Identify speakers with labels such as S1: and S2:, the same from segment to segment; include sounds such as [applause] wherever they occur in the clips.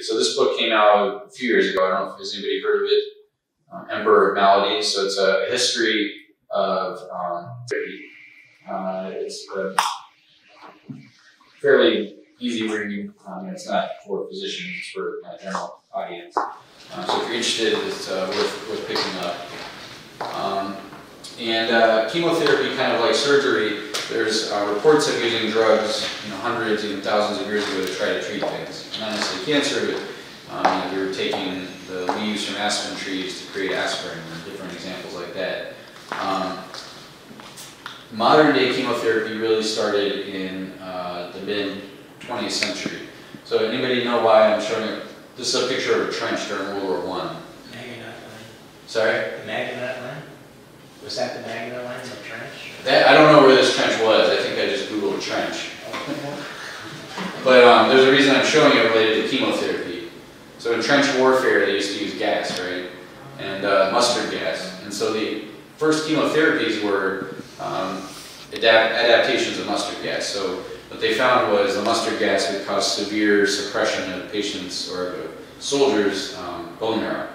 S1: So this book came out a few years ago. I don't know if anybody heard of it. Um, Emperor of Maladies. So it's a history of um, uh, it's a fairly easy reading. Um, it's not for physicians; it's for a general audience. Uh, so if you're interested, it's uh, worth, worth picking up. Um, and uh, chemotherapy, kind of like surgery, there's uh, reports of using drugs, you know, hundreds, even thousands of years ago to try to treat things. Not necessarily cancer, but um, you know, we were taking the leaves from aspen trees to create aspirin, or different examples like that. Um, modern day chemotherapy really started in uh, the mid 20th century. So anybody know why I'm showing it? This is a picture of a trench during World War One.
S2: Maginot Line.
S1: Sorry?
S2: The Maginot Line? Was that the Maginot Line?
S1: That, I don't know where this trench was. I think I just googled trench. But um, there's a reason I'm showing it related to chemotherapy. So in trench warfare, they used to use gas, right? And uh, mustard gas. And so the first chemotherapies were um, adapt adaptations of mustard gas. So what they found was the mustard gas would cause severe suppression of patients or of soldiers' um, bone marrow.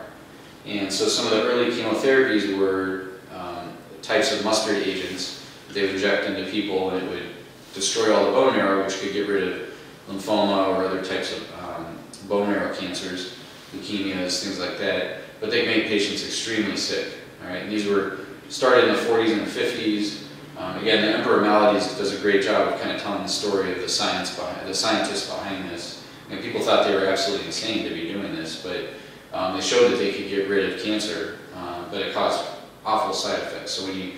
S1: And so some of the early chemotherapies were um, types of mustard agents they would inject into people and it would destroy all the bone marrow, which could get rid of lymphoma or other types of um, bone marrow cancers, leukemias, things like that. But they made patients extremely sick. All right, and these were started in the 40s and the 50s. Um, again, the Emperor Maladies does a great job of kind of telling the story of the science behind the scientists behind this. And people thought they were absolutely insane to be doing this, but um, they showed that they could get rid of cancer, uh, but it caused awful side effects. So when you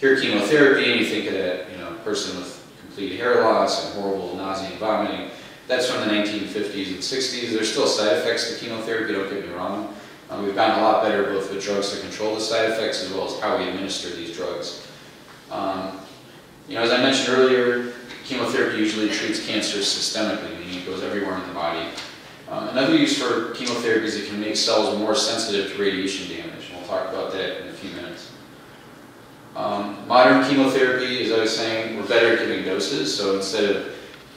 S1: hear chemotherapy and you think of that, you know, person with complete hair loss and horrible nausea and vomiting, that's from the 1950s and 60s. There's still side effects to chemotherapy, don't get me wrong. Uh, we've gotten a lot better both with drugs to control the side effects as well as how we administer these drugs. Um, you know, as I mentioned earlier, chemotherapy usually treats cancer systemically, meaning it goes everywhere in the body. Um, another use for chemotherapy is it can make cells more sensitive to radiation damage, and we'll talk about that in a few minutes. Um, modern chemotherapy, as I was saying, we're better at giving doses, so instead of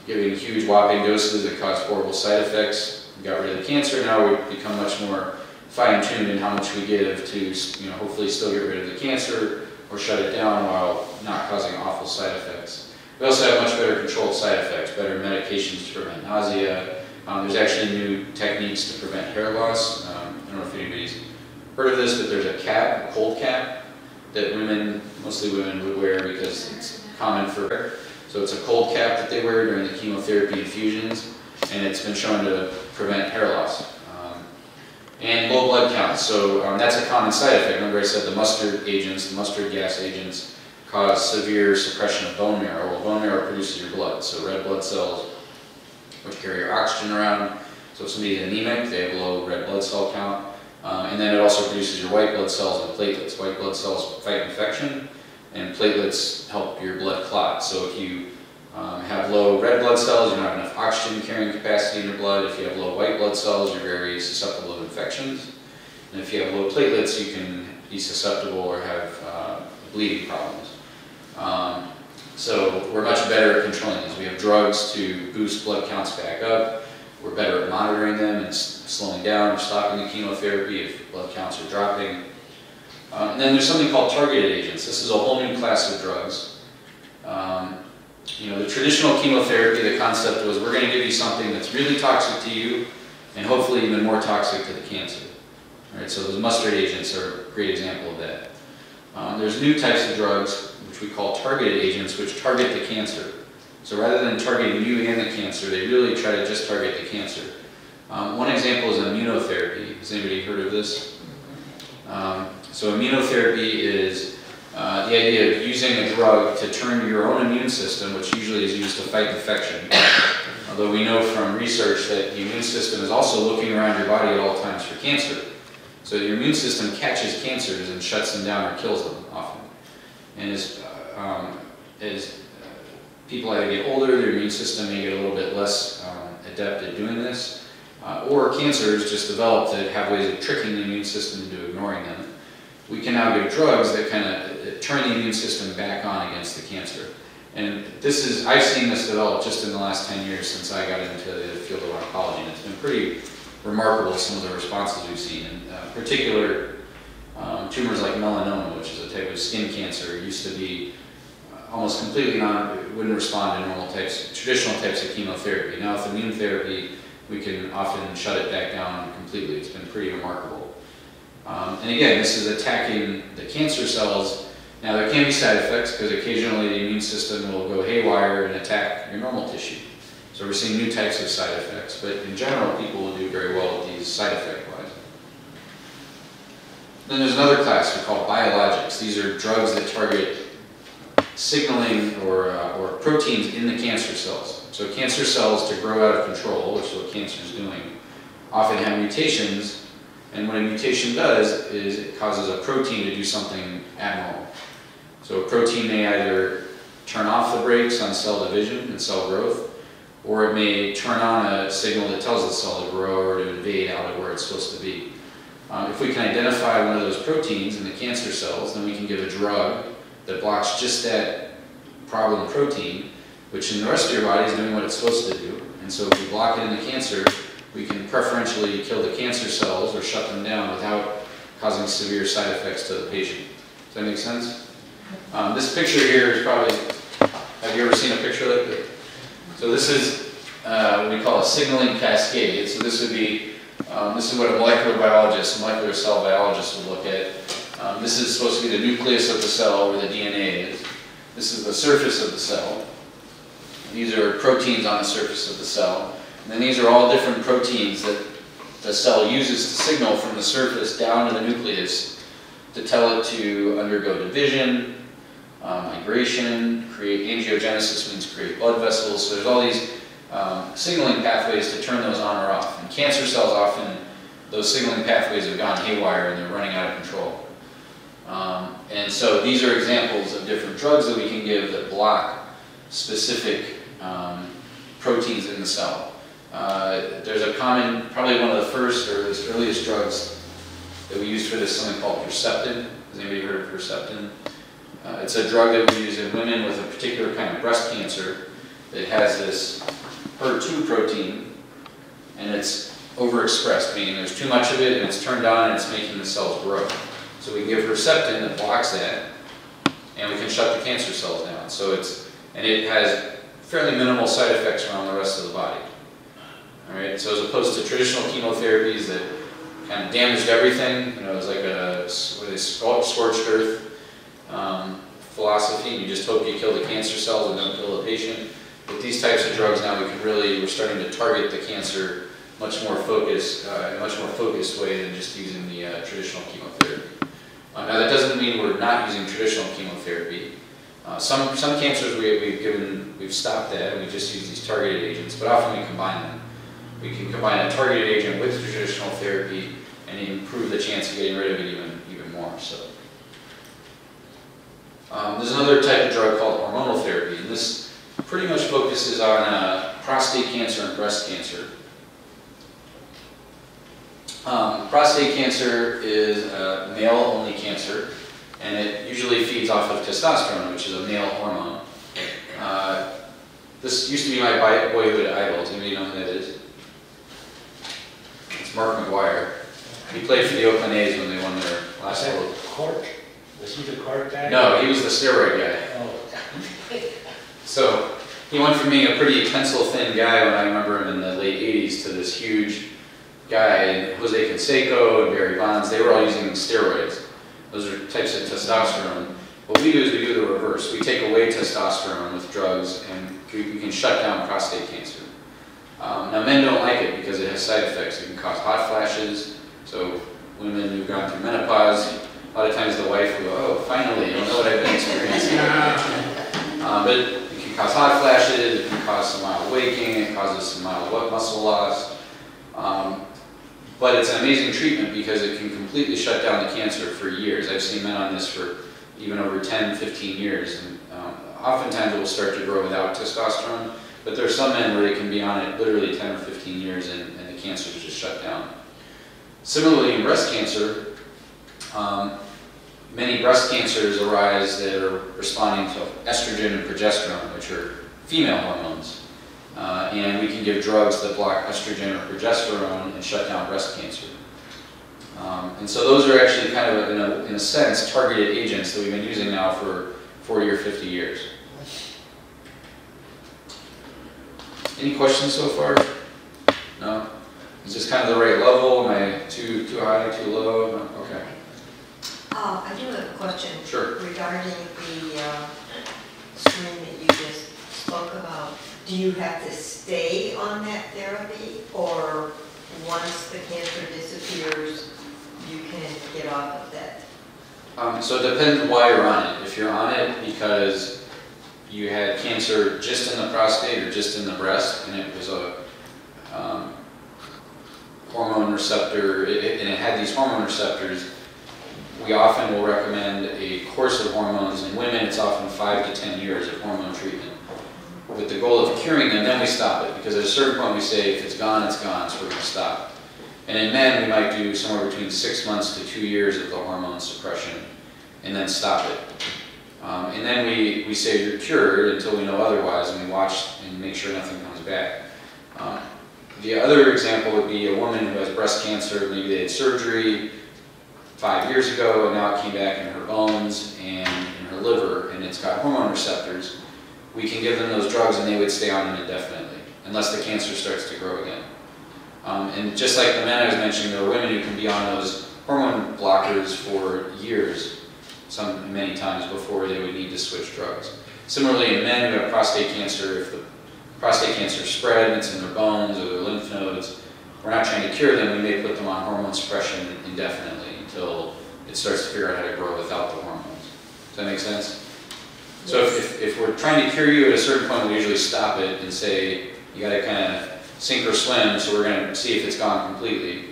S1: giving huge whopping doses that cause horrible side effects, we got rid of cancer, now we've become much more fine-tuned in how much we give to, you know, hopefully still get rid of the cancer or shut it down while not causing awful side effects. We also have much better controlled side effects, better medications to prevent nausea. Um, there's actually new techniques to prevent hair loss. Um, I don't know if anybody's heard of this, but there's a cap, a cold cap, that women, mostly women, would wear because it's common for hair. So it's a cold cap that they wear during the chemotherapy infusions, and it's been shown to prevent hair loss and low blood counts. So um, that's a common side effect. Remember I said the mustard agents, the mustard gas agents, cause severe suppression of bone marrow. Well, bone marrow produces your blood, so red blood cells, which carry your oxygen around. So if somebody's anemic, they have low red blood cell count. Um, and then it also produces your white blood cells and platelets. White blood cells fight infection, and platelets help your blood clot. So if you um, have low red blood cells, you don't have enough oxygen carrying capacity in your blood. If you have low white blood cells, you're very susceptible to infections. And if you have low platelets, you can be susceptible or have uh, bleeding problems. Um, so we're much better at controlling these. We have drugs to boost blood counts back up. We're better at monitoring them and slowing down or stopping the chemotherapy if blood counts are dropping. Um, and then there's something called targeted agents. This is a whole new class of drugs. Um, you know, the traditional chemotherapy, the concept was we're going to give you something that's really toxic to you and hopefully even more toxic to the cancer. All right, so those mustard agents are a great example of that. Um, there's new types of drugs, which we call targeted agents, which target the cancer. So rather than targeting you and the cancer, they really try to just target the cancer. Um, one example is immunotherapy. Has anybody heard of this? Um, so immunotherapy is uh, the idea of using a drug to turn your own immune system, which usually is used to fight infection. Although we know from research that the immune system is also looking around your body at all times for cancer. So your immune system catches cancers and shuts them down or kills them often. And uh, um, uh, people either get older, their immune system may get a little bit less um, adept at doing this. Uh, or cancers just develop that have ways of tricking the immune system into ignoring them we can now give drugs that kind of turn the immune system back on against the cancer. And this is, I've seen this develop just in the last ten years since I got into the field of oncology, and it's been pretty remarkable, some of the responses we've seen. In uh, particular, um, tumors like melanoma, which is a type of skin cancer, used to be uh, almost completely non, wouldn't respond to normal types, traditional types of chemotherapy. Now with immune therapy, we can often shut it back down completely. It's been pretty remarkable. Um, and again, this is attacking the cancer cells. Now there can be side effects because occasionally the immune system will go haywire and attack your normal tissue. So we're seeing new types of side effects, but in general, people will do very well with these side effect wise. Then there's another class we call biologics. These are drugs that target signaling or, uh, or proteins in the cancer cells. So cancer cells to grow out of control, which is what cancer is doing, often have mutations, and what a mutation does is it causes a protein to do something abnormal. So a protein may either turn off the brakes on cell division and cell growth, or it may turn on a signal that tells the cell to grow or to invade out of where it's supposed to be. Um, if we can identify one of those proteins in the cancer cells, then we can give a drug that blocks just that problem protein, which in the rest of your body is doing what it's supposed to do. And so if we block it in the cancer, we can preferentially kill the cancer cells or shut them down without causing severe side effects to the patient. Does that make sense? Um, this picture here is probably, have you ever seen a picture like this? So this is uh, what we call a signaling cascade. So this would be, um, this is what a molecular biologist, molecular cell biologist would look at. Um, this is supposed to be the nucleus of the cell where the DNA is. This is the surface of the cell. These are proteins on the surface of the cell. And then these are all different proteins that the cell uses to signal from the surface down to the nucleus to tell it to undergo division, um, migration, create angiogenesis means create blood vessels. So there's all these um, signaling pathways to turn those on or off. And cancer cells often, those signaling pathways have gone haywire and they're running out of control. Um, and so these are examples of different drugs that we can give that block specific um, proteins in the cell. Uh, there's a common, probably one of the first or the earliest drugs that we used for this, something called Herceptin. Has anybody heard of Herceptin? Uh, it's a drug that we use in women with a particular kind of breast cancer that has this HER2 protein and it's overexpressed, meaning there's too much of it and it's turned on and it's making the cells grow. So we give Herceptin that blocks that and we can shut the cancer cells down. So it's, and it has fairly minimal side effects around the rest of the body. All right, so as opposed to traditional chemotherapies that kind of damaged everything, you know, it was like a, what is scorched earth um, philosophy, and you just hope you kill the cancer cells and don't kill the patient. With these types of drugs now, we can really, we're starting to target the cancer much more focused, uh, in a much more focused way than just using the uh, traditional chemotherapy. Uh, now that doesn't mean we're not using traditional chemotherapy. Uh, some, some cancers we, we've given, we've stopped that, and we just use these targeted agents, but often we combine them. We can combine a targeted agent with traditional therapy and improve the chance of getting rid of it even, even more. So. Um, there's another type of drug called hormonal therapy, and this pretty much focuses on uh, prostate cancer and breast cancer. Um, prostate cancer is a male-only cancer, and it usually feeds off of testosterone, which is a male hormone. Uh, this used to be my boyhood idol. Does anybody know who that is? It's Mark McGwire. He played for the Oakland A's when they won their last World.
S2: Was he the court guy?
S1: No, he was the steroid guy.
S2: Oh,
S1: So he went from being a pretty pencil thin guy when I remember him in the late 80s to this huge guy. Jose Canseco and Barry Bonds, they were all using steroids. Those are types of testosterone. What we do is we do the reverse. We take away testosterone with drugs and we can shut down prostate cancer. Um, now men don't like it because it has side effects. It can cause hot flashes. So women who've gone through menopause, a lot of times the wife will go, oh, finally, I don't know what I've been experiencing. [laughs] Um, but it can cause hot flashes, it can cause some mild waking, it causes some mild muscle loss. Um, but it's an amazing treatment because it can completely shut down the cancer for years. I've seen men on this for even over 10, 15 years. And um, oftentimes it will start to grow without testosterone, but there are some men where they can be on it literally 10 or 15 years and, and the cancer is just shut down. Similarly, in breast cancer, um, many breast cancers arise that are responding to estrogen and progesterone, which are female hormones. Uh, and we can give drugs that block estrogen or progesterone and shut down breast cancer. Um, and so those are actually kind of, in a, in a sense, targeted agents that we've been using now for 40 or 50 years. Any questions so far? No? Is this kind of the right level? Am I too, too high, too low? No? Okay,
S3: Uh, I do have a question
S1: sure.
S3: regarding the uh, stream that you just spoke about. Do you have to stay on that therapy, or once the cancer disappears, you can get off of that?
S1: Um, so it depends why you're on it. If you're on it because you had cancer just in the prostate or just in the breast, and it was a um, hormone receptor, it- and it had these hormone receptors, we often will recommend a course of hormones. In women, it's often five to 10 years of hormone treatment with the goal of curing them, then we stop it. Because at a certain point, we say, if it's gone, it's gone, so we're going to stop. And in men, we might do somewhere between six months to two years of the hormone suppression and then stop it. Um, and then we, we say you're cured until we know otherwise and we watch and make sure nothing comes back. Um, the other example would be a woman who has breast cancer, maybe they had surgery five years ago and now it came back in her bones and in her liver and it's got hormone receptors. We can give them those drugs and they would stay on them indefinitely unless the cancer starts to grow again. Um, and just like the men I was mentioning, there are women who can be on those hormone blockers for years, some many times before they would need to switch drugs. Similarly, in men who have prostate cancer, if the prostate cancer spread and it's in their bones or their lymph nodes, we're not trying to cure them, we may put them on hormone suppression indefinitely until it starts to figure out how to grow without the hormones. Does that make sense? So if, if, if we're trying to cure you at a certain point, we usually stop it and say, you gotta kind of sink or swim, so we're gonna see if it's gone completely.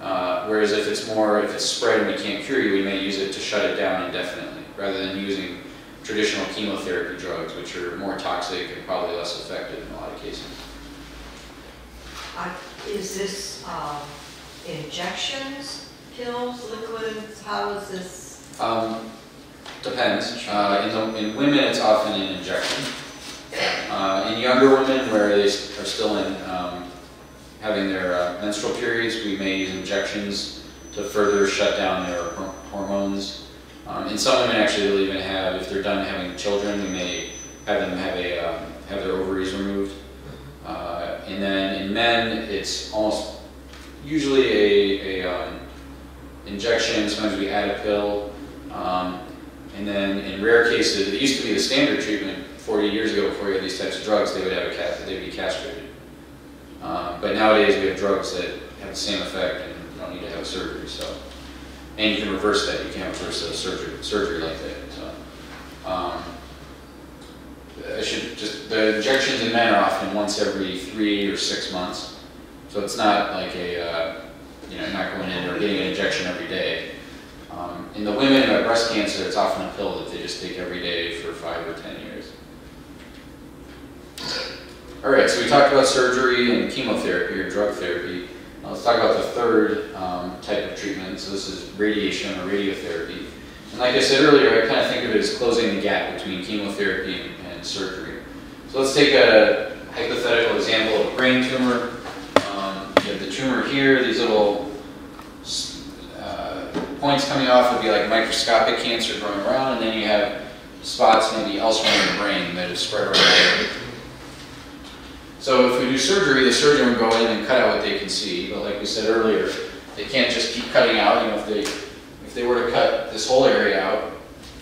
S1: Uh, whereas if it's more, if it's spread and we can't cure you, we may use it to shut it down indefinitely, rather than using traditional chemotherapy drugs, which are more toxic and probably less effective in a lot of cases.
S3: Uh, Is this um, injections, pills, liquids? How is this?
S1: Um, depends. Uh, in, the, in women, it's often an injection. Uh, in younger women, where they are still in um, having their uh, menstrual periods, we may use injections to further shut down their hormones. Um, in some women, actually, they'll even have, if they're done having children, we may have them have a um, have their ovaries removed. Uh, and then in men, it's almost usually a, a um, injection. Sometimes we add a pill. Um, and then in rare cases, it used to be the standard treatment 40 years ago before you had these types of drugs, they would have a they'd be castrated. Um, but nowadays we have drugs that have the same effect and you don't need to have surgery, so. And you can reverse that, you can't reverse a surgery, surgery like that, so. Um, I should just, the injections in men are often once every three or six months. So it's not like a, uh, you know, not going in or getting an injection every day. Um, in the women who have breast cancer, it's often a pill that they just take every day for five or 10 years. All right, so we talked about surgery and chemotherapy or drug therapy. Now let's talk about the third um, type of treatment. So this is radiation or radiotherapy. And like I said earlier, I kind of think of it as closing the gap between chemotherapy and, and surgery. So let's take a hypothetical example of a brain tumor. Um, you have the tumor here, these little uh, points coming off would be like microscopic cancer growing around, and then you have spots maybe elsewhere in the brain that have spread around. So if we do surgery, the surgeon would go in and cut out what they can see, but like we said earlier, they can't just keep cutting out, you know, if they, if they were to cut this whole area out,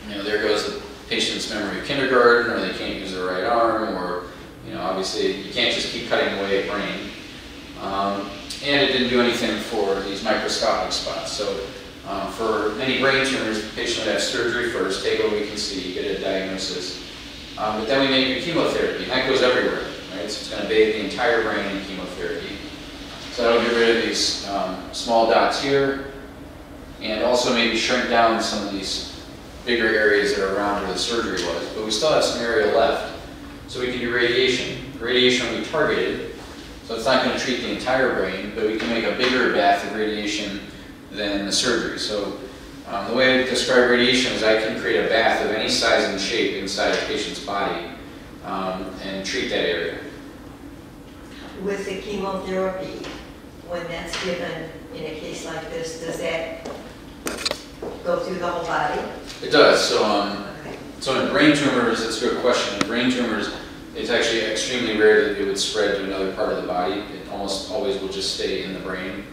S1: you know, there goes the patient's memory of kindergarten, or they can't use their right arm, or, you know, obviously, you can't just keep cutting away a brain. Um, and it didn't do anything for these microscopic spots. So um, for many brain tumors, the patient would have surgery first, take what we can see, get a diagnosis. Um, but then we may do chemotherapy, and that goes everywhere, right? So it's going to bathe the entire brain in chemotherapy. So that'll get rid of these um, small dots here, and also maybe shrink down some of these bigger areas that are around where the surgery was. But we still have some area left. So we can do radiation. Radiation will be targeted, so it's not going to treat the entire brain, but we can make a bigger bath of radiation than the surgery. So Um, the way I describe radiation is I can create a bath of any size and shape inside a patient's body um, and treat that area.
S3: With the chemotherapy, when that's given in a case like this, does that go through the whole body?
S1: It does. So, um,
S3: Okay.
S1: so in brain tumors, it's a good question. In brain tumors, it's actually extremely rare that it would spread to another part of the body. It almost always will just stay in the brain.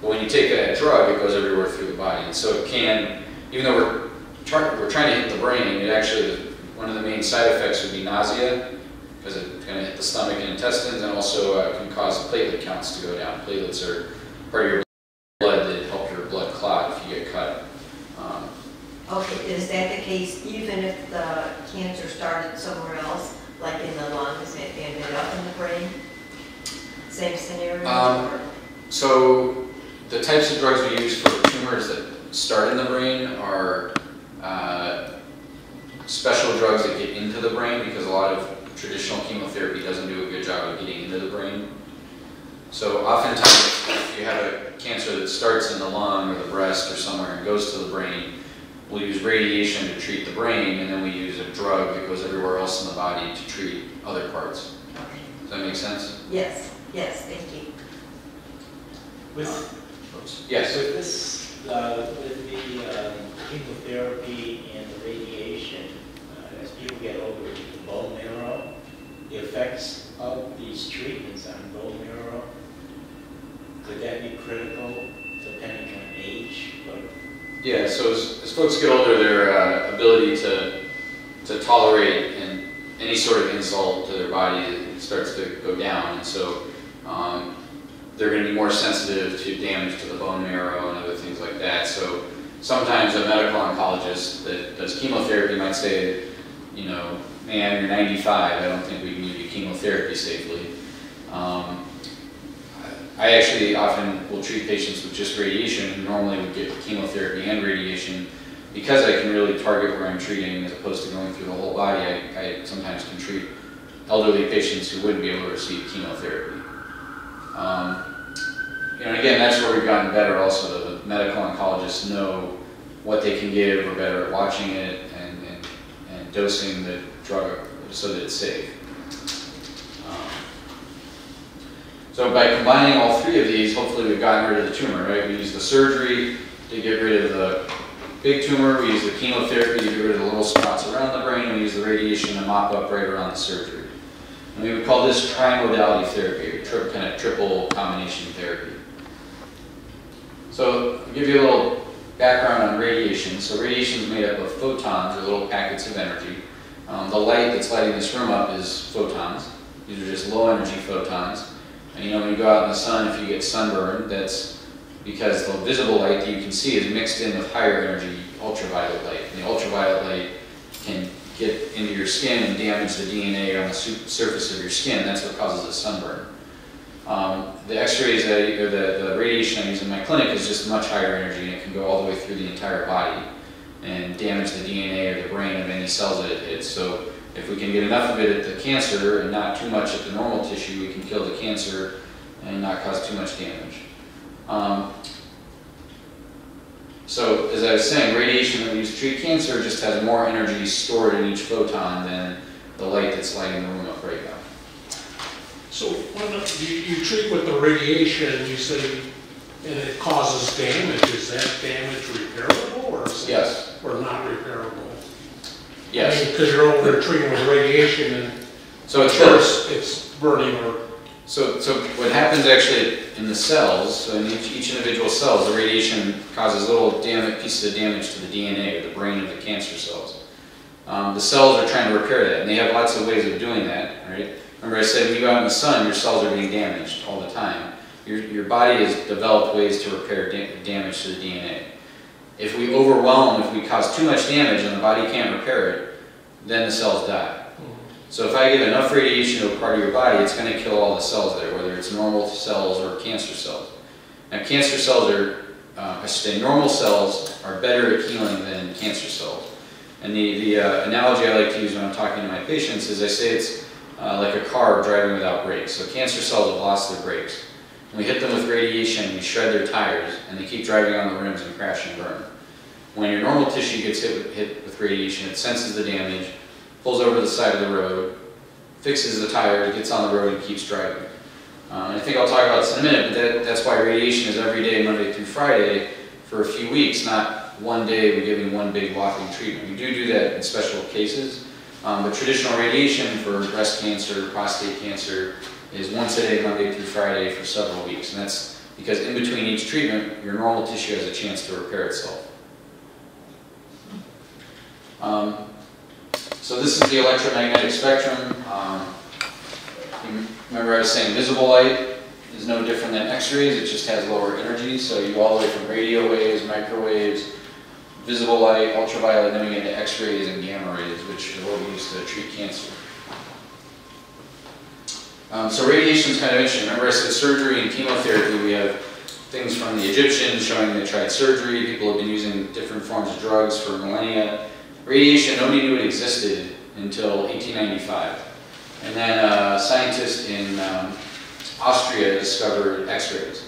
S1: But when you take that drug, it goes everywhere through the body. And so it can, even though we're, try, we're trying to hit the brain, it actually, one of the main side effects would be nausea, because it's going to hit the stomach and intestines, and also uh, can cause the platelet counts to go down. Platelets are part of your blood that help your blood clot if you get cut. Um,
S3: Okay, is that the case even if the cancer started somewhere else, like in the lungs and ended up in the brain? Same scenario?
S1: Um, So the types of drugs we use for tumors that start in the brain are uh, special drugs that get into the brain because a lot of traditional chemotherapy doesn't do a good job of getting into the brain. So oftentimes, if you have a cancer that starts in the lung or the breast or somewhere and goes to the brain, we'll use radiation to treat the brain, and then we use a drug that goes everywhere else in the body to treat other parts. Does that make sense?
S3: Yes, yes, thank you.
S2: With,
S1: Oops. Yes?
S2: with this, uh, with the um, chemotherapy and the radiation, uh, as people get older, the bone marrow, the effects of these treatments on bone marrow, could that be critical depending on age?
S1: Yeah, so as, as folks get older, their uh, ability to, to tolerate and any sort of insult to their body starts to go down, and so um, they're going to be more sensitive to damage to the bone marrow and other things like that. So sometimes a medical oncologist that does chemotherapy might say, you know, man, you're 95, I don't think we can give you chemotherapy safely. Um, I actually often will treat patients with just radiation, who normally would get chemotherapy and radiation. Because I can really target where I'm treating as opposed to going through the whole body, I, I sometimes can treat elderly patients who wouldn't be able to receive chemotherapy. Um, you know, again, that's where we've gotten better also. The medical oncologists know what they can give, we're better at watching it and, and, and dosing the drug so that it's safe. Um, so by combining all three of these, hopefully we've gotten rid of the tumor, right? We use the surgery to get rid of the big tumor, we use the chemotherapy to get rid of the little spots around the brain, we use the radiation to mop up right around the surgery. And we would call this trimodality therapy, or tri- kind of triple combination therapy. So I'll give you a little background on radiation. So radiation is made up of photons, or little packets of energy. Um, the light that's lighting this room up is photons. These are just low energy photons. And you know, when you go out in the sun, if you get sunburn, that's because the visible light that you can see is mixed in with higher energy ultraviolet light. And the ultraviolet light can get into your skin and damage the DNA on the su- surface of your skin. That's what causes a sunburn. Um, the X-rays, I- or the, the radiation I use in my clinic is just much higher energy, and it can go all the way through the entire body and damage the DNA or the brain of any cells that it hits. So if we can get enough of it at the cancer and not too much at the normal tissue, we can kill the cancer and not cause too much damage. Um, so as I was saying, radiation that we use to treat cancer just has more energy stored in each photon than the light that's lighting the room up right now.
S4: So when the- you, you treat with the radiation, you say, and it causes damage, is that damage repairable or is it?
S1: Yes,
S4: Or not repairable?
S1: yes.
S4: Because you're over treating with radiation and
S1: So it's
S4: first it's burning or,
S1: So, so what happens actually in the cells, so in each, each individual cells, the radiation causes little damage, pieces of damage to the DNA or the brain of the cancer cells. Um, the cells are trying to repair that, and they have lots of ways of doing that, right? Remember I said when you go out in the sun, your cells are being damaged all the time. Your, your body has developed ways to repair da- damage to the DNA. If we overwhelm, if we cause too much damage and the body can't repair it, then the cells die. So if I give enough radiation to a part of your body, it's going to kill all the cells there, whether it's normal cells or cancer cells. Now, cancer cells are, uh, I should say, normal cells are better at healing than cancer cells. And the, the uh, analogy I like to use when I'm talking to my patients is I say it's uh, like a car driving without brakes. So cancer cells have lost their brakes. And we hit them with radiation, we shred their tires, and they keep driving on the rims and crash and burn. when your normal tissue gets hit with, hit with radiation, it senses the damage, pulls over the side of the road, fixes the tire, gets on the road and keeps driving. Um, and I think I'll talk about this in a minute, but that, that's why radiation is every day, Monday through Friday, for a few weeks, not one day we're giving one big whopping treatment. We do do that in special cases, um, but traditional radiation for breast cancer, prostate cancer, is once a day, Monday through Friday for several weeks. And that's because in between each treatment, your normal tissue has a chance to repair itself. Um, so this is the electromagnetic spectrum. Um, remember I was saying visible light is no different than X-rays, it just has lower energy. So you go all the way from radio waves, microwaves, visible light, ultraviolet, then we get into X-rays and gamma rays, which is what we use to treat cancer. Um, so radiation is kind of interesting. Remember I said surgery and chemotherapy, we have things from the Egyptians showing they tried surgery, people have been using different forms of drugs for millennia. Radiation, nobody knew it existed until 1895. And then a scientist in um, Austria discovered X-rays.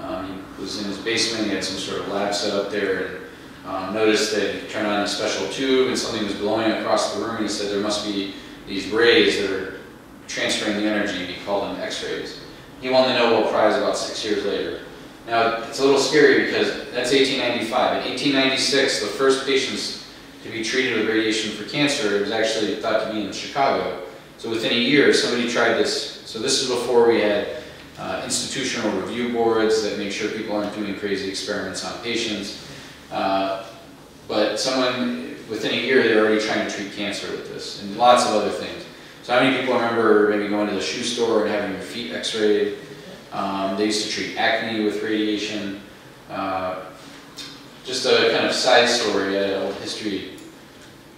S1: Um, he was in his basement, he had some sort of lab set up there, um, noticed that he turned on a special tube and something was blowing across the room. He said there must be these rays that are transferring the energy, he called them X-rays. He won the Nobel Prize about six years later. Now, it's a little scary because that's 1895. In 1896, the first patients to be treated with radiation for cancer was actually thought to be in Chicago. So within a year, somebody tried this. So this is before we had uh, institutional review boards that make sure people aren't doing crazy experiments on patients. Uh, but someone, within a year, they're already trying to treat cancer with this and lots of other things. So how many people remember maybe going to the shoe store and having your feet x-rayed? Um, they used to treat acne with radiation. Uh, just a kind of side story, I had an old history,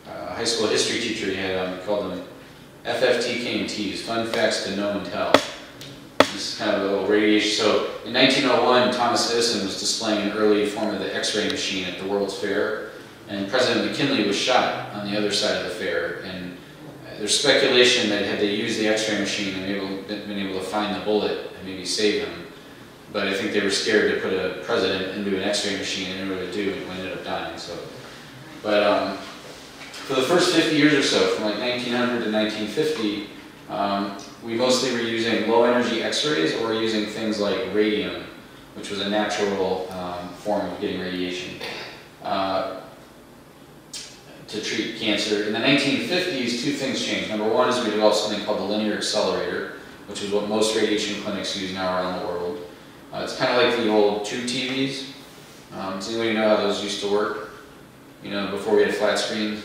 S1: uh, high school history teacher, he had, um, called them FFTKMTs, fun facts to know and tell. This is kind of a little radiation. So in 1901, Thomas Edison was displaying an early form of the X-ray machine at the World's Fair, and President McKinley was shot on the other side of the fair. And uh, there's speculation that had they used the X-ray machine and able, been able to find the bullet and maybe save him, but I think they were scared to put a president into an X-ray machine and knew what to do, and ended up dying. So, but um, for the first 50 years or so, from like 1900 to 1950, um, we mostly were using low energy x-rays or using things like radium, which was a natural um, form of getting radiation, uh, to treat cancer. In the 1950s, two things changed. Number one is we developed something called the linear accelerator, which is what most radiation clinics use now around the world. Uh, it's kind of like the old tube TVs. Um, does anybody know how those used to work? You know, before we had flat screens?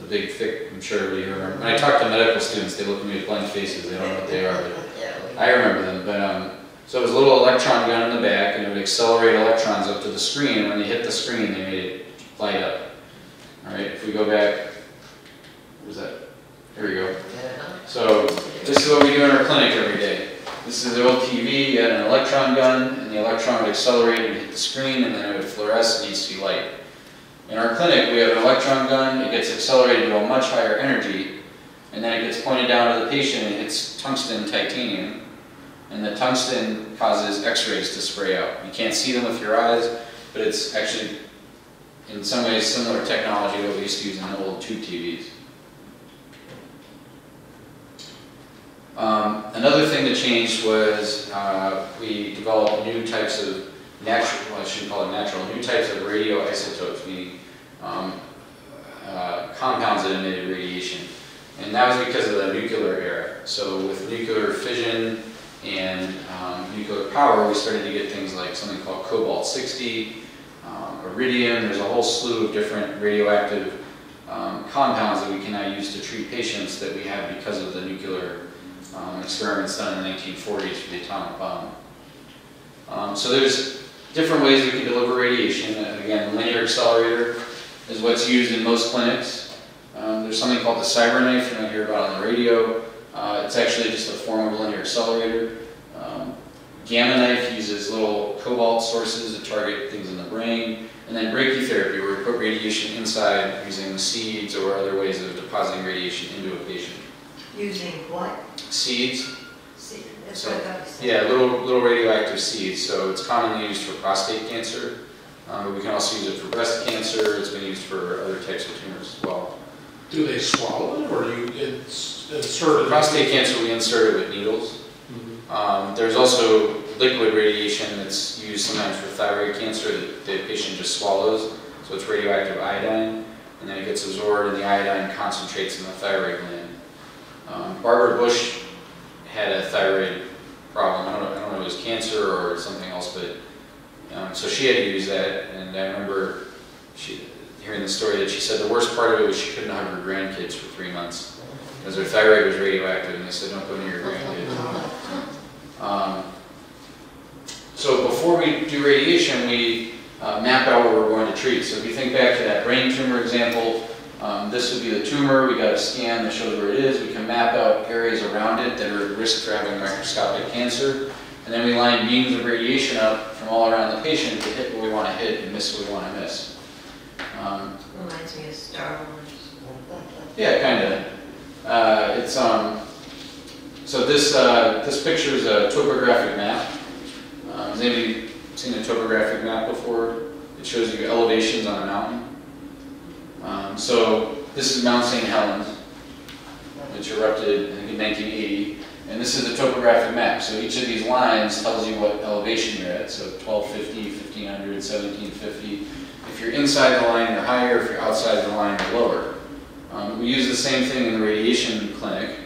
S1: The big, thick, I'm sure everybody remember. When I talk to medical students, they look at me with blank faces, they don't know what they are, but I remember them, but, um, so it was a little electron gun in the back, and it would accelerate electrons up to the screen, and when they hit the screen, they made it light up. All right, if we go back, where's that? Here we go. So, this is what we do in our clinic every day. This is the old TV, you had an electron gun, and the electron would accelerate and hit the screen, and then it would fluoresce and you'd see light. In our clinic, we have an electron gun, it gets accelerated to a much higher energy, and then it gets pointed down to the patient and hits tungsten titanium, and the tungsten causes x-rays to spray out. You can't see them with your eyes, but it's actually, in some ways, similar technology to what we used to use in the old tube TVs. Um, another thing that changed was uh, we developed new types of natural, well, I shouldn't call it natural, new types of radioisotopes, meaning um, uh, compounds that emitted radiation. And that was because of the nuclear era. So with nuclear fission and um, nuclear power, we started to get things like something called cobalt-60, um, iridium, there's a whole slew of different radioactive um, compounds that we can now use to treat patients that we have because of the nuclear um, experiments done in the 1940s for the atomic bomb. Um, so there's different ways we can deliver radiation. Uh, again, the linear accelerator is what's used in most clinics. Um, there's something called the CyberKnife you might hear about on the radio. Uh, it's actually just a form of linear accelerator. Um, Gamma knife uses little cobalt sources to target things in the brain. And then brachytherapy, where we put radiation inside using seeds or other ways of depositing radiation into a patient.
S3: Using what?
S1: Seeds,
S3: See, that's what I thought
S1: yeah, little, little radioactive seeds. So it's commonly used for prostate cancer. Um, but we can also use it for breast cancer, it's been used for other types of tumors as well.
S4: Do they swallow it or do you insert it?
S1: prostate cancer, we insert it with needles.
S4: Mhm.
S1: Um, there's also liquid radiation that's used sometimes for thyroid cancer that the patient just swallows. So it's radioactive iodine, and then it gets absorbed and the iodine concentrates in the thyroid gland. Um, Barbara Bush had a thyroid problem. I don't know, I don't know if it was cancer or something else, but, um, so she had to use that. And I remember she, hearing the story that she said the worst part of it was she couldn't hug her grandkids for three months. Because her thyroid was radioactive and they said, don't go near your grandkids. Um, So before we do radiation, we uh, map out what we're going to treat. So if you think back to that brain tumor example, um, this would be the tumor, we got a scan that shows where it is, we can map out areas around it that are at risk for having microscopic cancer, and then we line beams of radiation up from all around the patient to hit what we want to hit and miss what we want to miss. Um,
S3: Reminds me of Star Wars.
S1: yeah, kind of. Uh, it's um. So this uh, this picture is a topographic map. Um, has anybody seen a topographic map before? It shows you elevations on a mountain. Um, so this is Mount St. Helens, which erupted in 1980, and this is a topographic map. So each of these lines tells you what elevation you're at. So 1250, 1500, 1750. If you're inside the line, you're higher. If you're outside the line, you're lower. Um, we use the same thing in the radiation clinic.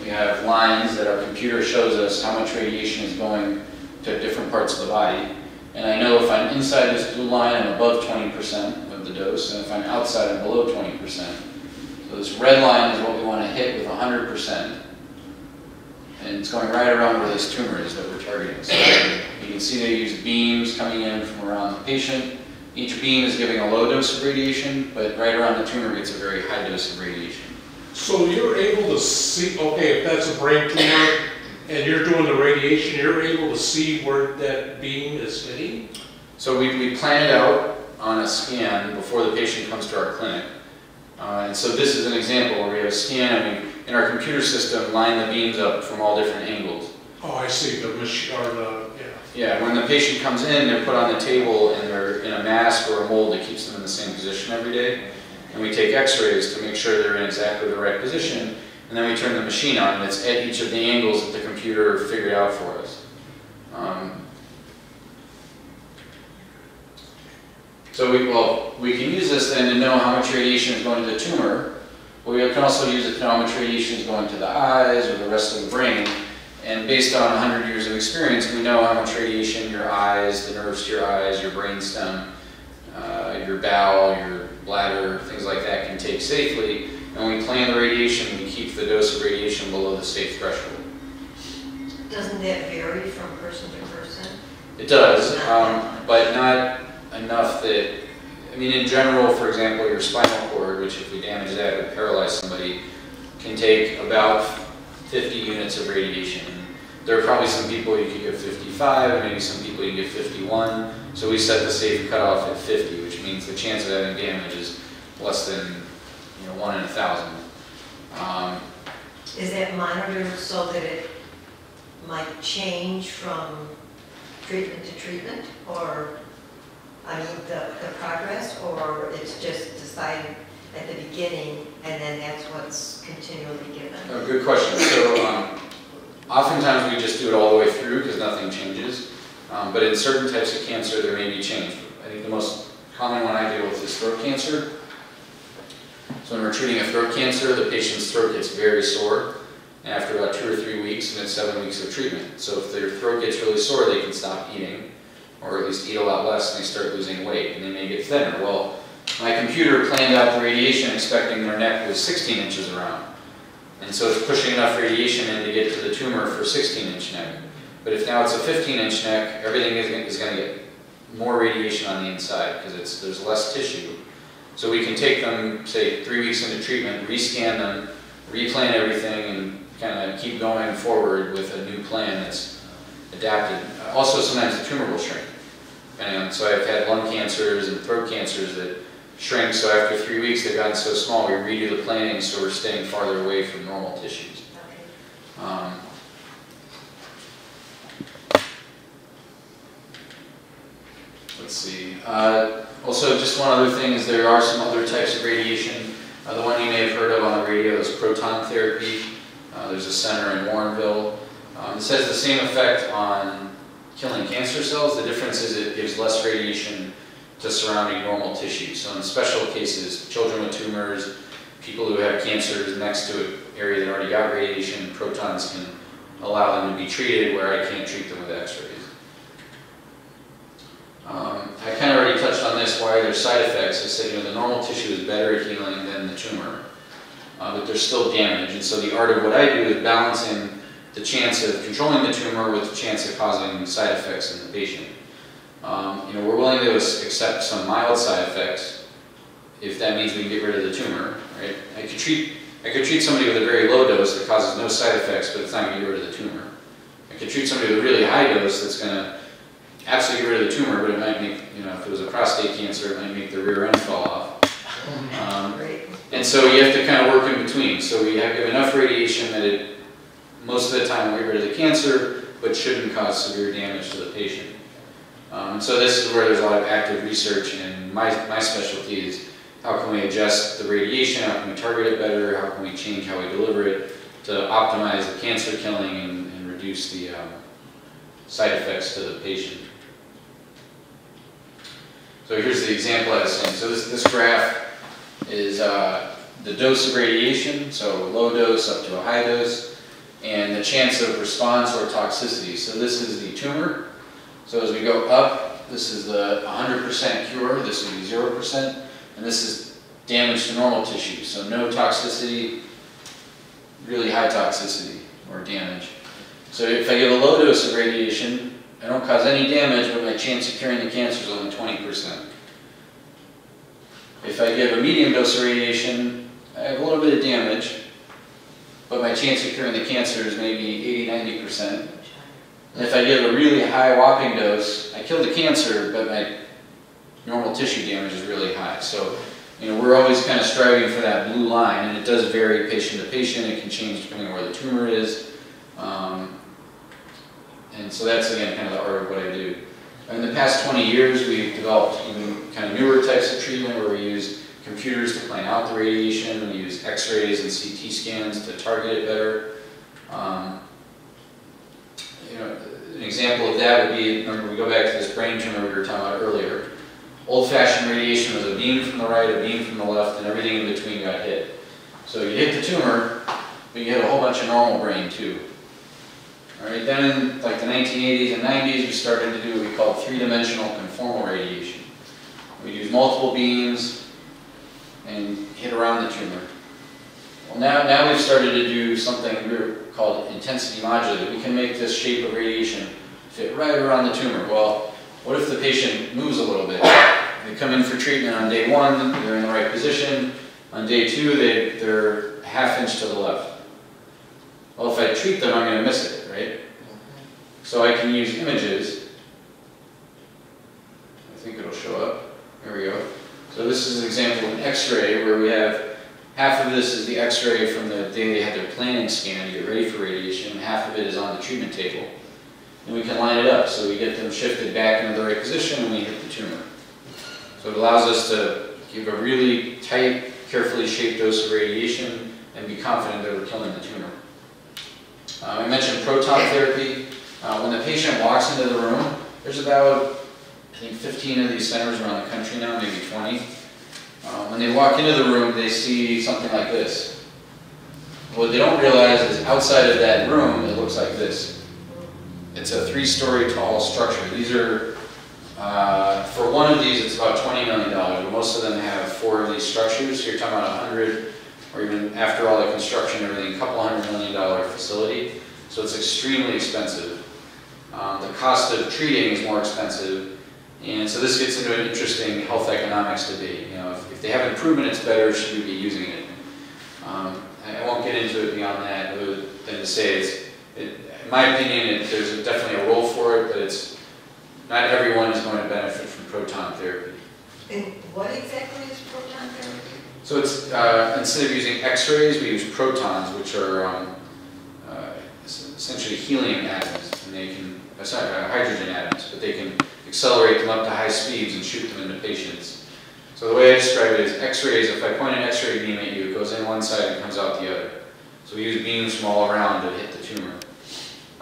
S1: We have lines that our computer shows us how much radiation is going to different parts of the body. And I know if I'm inside this blue line, I'm above 20% of the dose, and if I'm outside, I'm below 20%. So this red line is what we want to hit with 100%. And it's going right around where this tumor is that we're targeting. So you can see they use beams coming in from around the patient. Each beam is giving a low dose of radiation, but right around the tumor gets a very high dose of radiation.
S4: So you're able to see, okay, if that's a brain tumor and you're doing the radiation, you're able to see where that beam is hitting?
S1: So we, we plan it out on a scan before the patient comes to our clinic. Uh, and so this is an example where we have a scan and we, in our computer system, line the beams up from all different angles.
S4: Oh, I see, the machine, or the, yeah.
S1: Yeah, when the patient comes in, they're put on the table and they're in a mask or a mold that keeps them in the same position every day. And we take x-rays to make sure they're in exactly the right position. And then we turn the machine on and it's at each of the angles that the computer figured out for us. Um, So we, well, we can use this then to know how much radiation is going to the tumor. But we can also use it to know how much radiation is going to the eyes or the rest of the brain. And based on 100 years of experience, we know how much radiation your eyes, the nerves to your eyes, your brainstem, uh, your bowel, your bladder, things like that can take safely. And when we plan the radiation, we keep the dose of radiation below the safe threshold.
S3: Doesn't that vary from person to person?
S1: It does, um, but not enough that, I mean, in general, for example, your spinal cord, which if we damage that would paralyze somebody, can take about 50 units of radiation. There are probably some people you could give 55, and maybe some people you give 51. So we set the safe cutoff at 50, which means the chance of having damage is less than, you know, one in a thousand. Um,
S3: Is that monitored so that it might change from treatment to treatment? Or, I mean, the, the progress, or it's just decided at the beginning and then that's what's continually given?
S1: Oh, good question. So, um, oftentimes we just do it all the way through because nothing changes. Um, but in certain types of cancer, there may be change. I think the most common one I deal with is throat cancer. So when we're treating a throat cancer, the patient's throat gets very sore. After about two or three weeks, and it's seven weeks of treatment. So if their throat gets really sore, they can stop eating, or at least eat a lot less, and they start losing weight, and they may get thinner. Well, my computer planned out the radiation expecting their neck was 16 inches around. And so it's pushing enough radiation in to get to the tumor for 16 inch neck. But if now it's a 15 inch neck, everything is, going to get more radiation on the inside because it's, there's less tissue. So we can take them, say, three weeks into treatment, rescan them, replan everything, and kind of keep going forward with a new plan that's adapted. Also, sometimes the tumor will shrink. On- so I've had lung cancers and throat cancers that shrink, so after three weeks, they've gotten so small, we redo the planning, so we're staying farther away from normal tissues. Um, let's see. Uh, also, just one other thing is there are some other types of radiation. Uh, the one you may have heard of on the radio is proton therapy. Uh, there's a center in Warrenville. Um, this has the same effect on killing cancer cells. The difference is it gives less radiation to surrounding normal tissue. So in special cases, children with tumors, people who have cancers next to an area that already got radiation, protons can allow them to be treated where I can't treat them with x-rays. Um, I kind of already touched on this, why there's side effects. I said, you know, the normal tissue is better at healing than the tumor, uh, but there's still damage. And so the art of what I do is balancing the chance of controlling the tumor with the chance of causing side effects in the patient. Um, you know, we're willing to accept some mild side effects if that means we can get rid of the tumor, right? I could treat, I could treat somebody with a very low dose that causes no side effects, but it's not gonna get rid of the tumor. I could treat somebody with a really high dose that's gonna absolutely get rid of the tumor, but it might make, you know, if it was a prostate cancer, it might make the rear end fall off. [laughs] Um, and so you have to kind of work in between. So we have enough radiation that it, most of the time will get rid of the cancer, but shouldn't cause severe damage to the patient. Um, so this is where there's a lot of active research, and my, my specialty is how can we adjust the radiation, how can we target it better, how can we change how we deliver it to optimize the cancer killing and, and reduce the um, side effects to the patient. So here's the example I was saying. So this, this graph is uh, the dose of radiation, so low dose up to a high dose, and the chance of response or toxicity. So this is the tumor. So as we go up, this is the 100% cure, this would be 0%, and this is damage to normal tissue. So no toxicity, really high toxicity or damage. So if I give a low dose of radiation, I don't cause any damage, but my chance of curing the cancer is only 20%. If I give a medium dose of radiation, I have a little bit of damage, but my chance of curing the cancer is maybe 80, 90%. And if I give a really high whopping dose, I kill the cancer, but my normal tissue damage is really high. So, you know, we're always kind of striving for that blue line, and it does vary patient to patient. It can change depending on where the tumor is. Um, and so that's, again, kind of the art of what I do. In the past 20 years, we've developed even kind of newer types of treatment where we use computers to plan out the radiation, we use x-rays and CT scans to target it better. Um, you know, an example of that would be, remember, we go back to this brain tumor we were talking about earlier. Old-fashioned radiation was a beam from the right, a beam from the left, and everything in between got hit. So you hit the tumor, but you hit a whole bunch of normal brain too. All right, then in like the 1980s and 90s, we started to do what we called three-dimensional conformal radiation. We use multiple beams and hit around the tumor. Well, now, now we've started to do something called intensity modulated. We can make this shape of radiation fit right around the tumor. Well, what if the patient moves a little bit? They come in for treatment on day one, they're in the right position. On day two, they, they're a half inch to the left. Well, if I treat them, I'm going to miss it, right? So I can use images. I think it'll show up. Here we go. So this is an example of an x-ray where we have half of this is the x-ray from the day they had their planning scan to get ready for radiation, and half of it is on the treatment table. And we can line it up so we get them shifted back into the right position and we hit the tumor. So it allows us to give a really tight, carefully shaped dose of radiation and be confident that we're killing the tumor. Uh, I mentioned proton therapy. Uh, when the patient walks into the room, there's about, I think 15 of these centers around the country now, maybe 20. Uh, when they walk into the room, they see something like this. What they don't realize is outside of that room, it looks like this. It's a three-story tall structure. These are, uh, for one of these, it's about $20 million, most of them have four of these structures. You're talking about 100, or even after all the construction everything, a couple hundred million dollar facility. So it's extremely expensive. Um, the cost of treating is more expensive. And so this gets into an interesting health economics debate. You know, if, if they have improvement, it's better, should we be using it? Um, I I won't get into it beyond that, other than to say it's, it, in my opinion, it, there's definitely a role for it, but it's, not everyone is going to benefit from proton therapy.
S3: And what exactly is proton therapy?
S1: So it's, uh, instead of using x-rays, we use protons, which are um, uh, essentially helium atoms, and they can, uh, sorry, uh, hydrogen atoms, but they can accelerate them up to high speeds and shoot them into patients. So the way I describe it is x-rays, if I point an x-ray beam at you, it goes in one side and comes out the other. So we use beams from all around to hit the tumor.